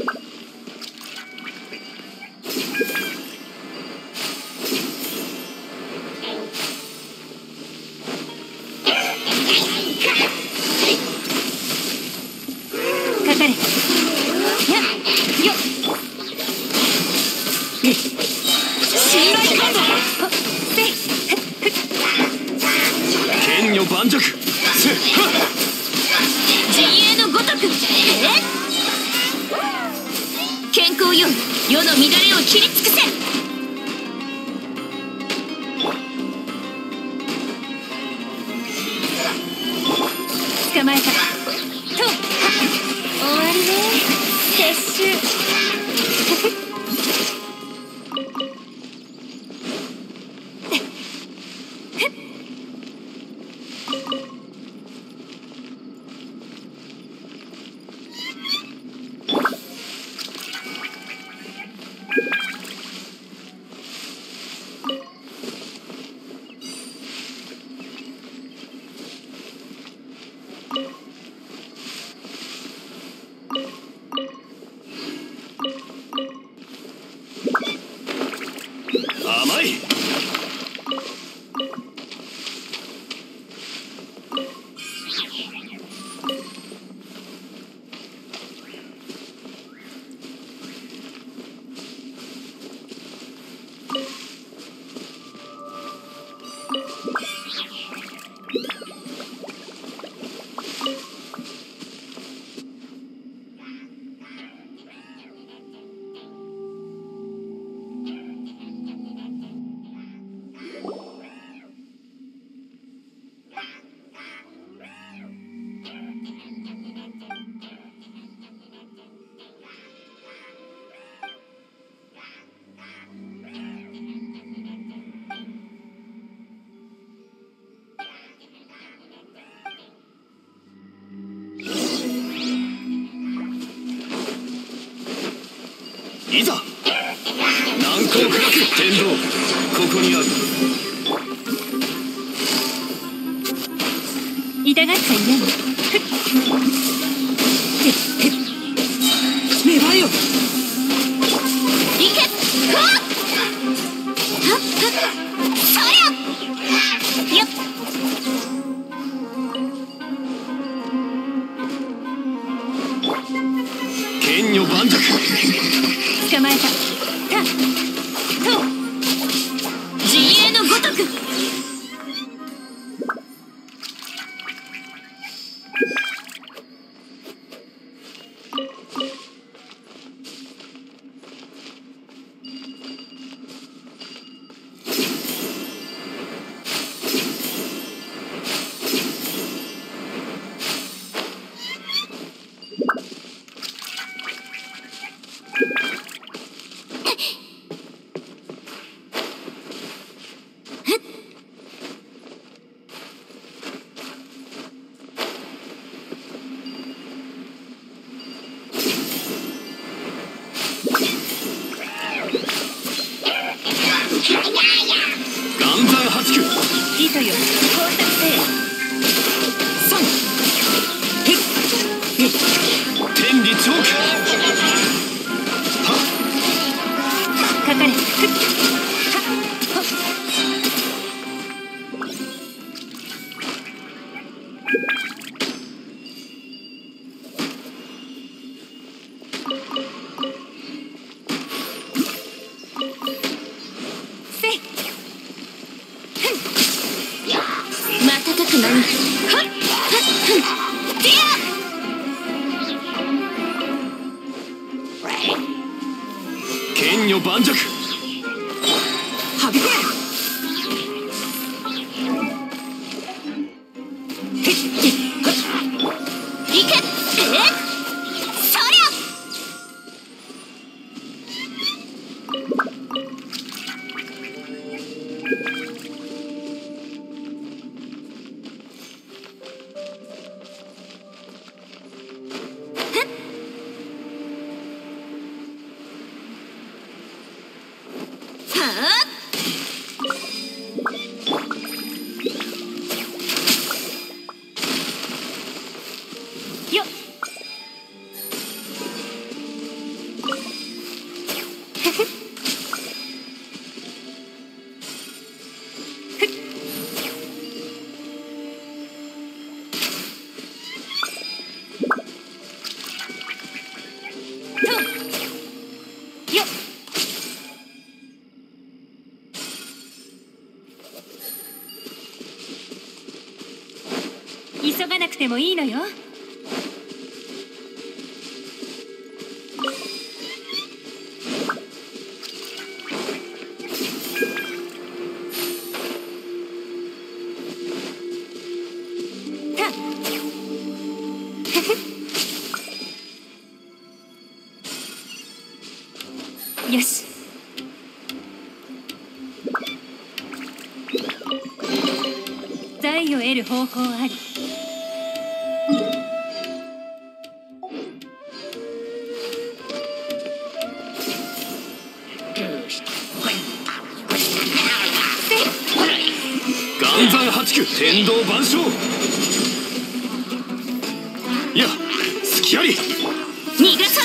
you 世の乱れを切り尽くせ。いざ。難攻不落天道ここにある。痛がっちゃいない。这有剣女盤石。はびこれがなくてもいいのよ。よし。財を得る方法あり山八九天道万象。いや隙あり。逃がす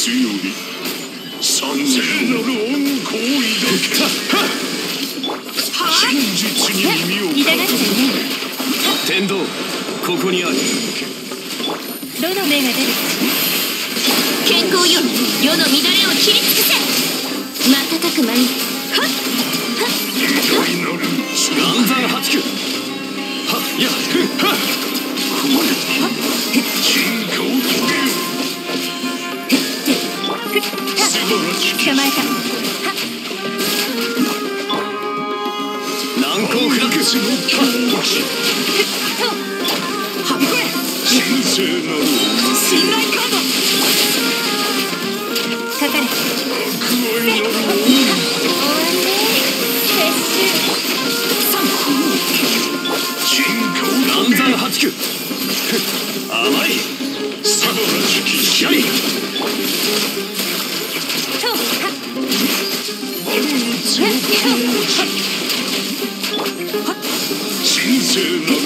ビスより三千なる恩行為だは真実に耳を痛がっちゃいない天道ここにある。どの目が出る。健康よ世の乱れを切り尽くせ。瞬く間にはっはっ甘い素晴らしき気合とはっ。万物の神聖な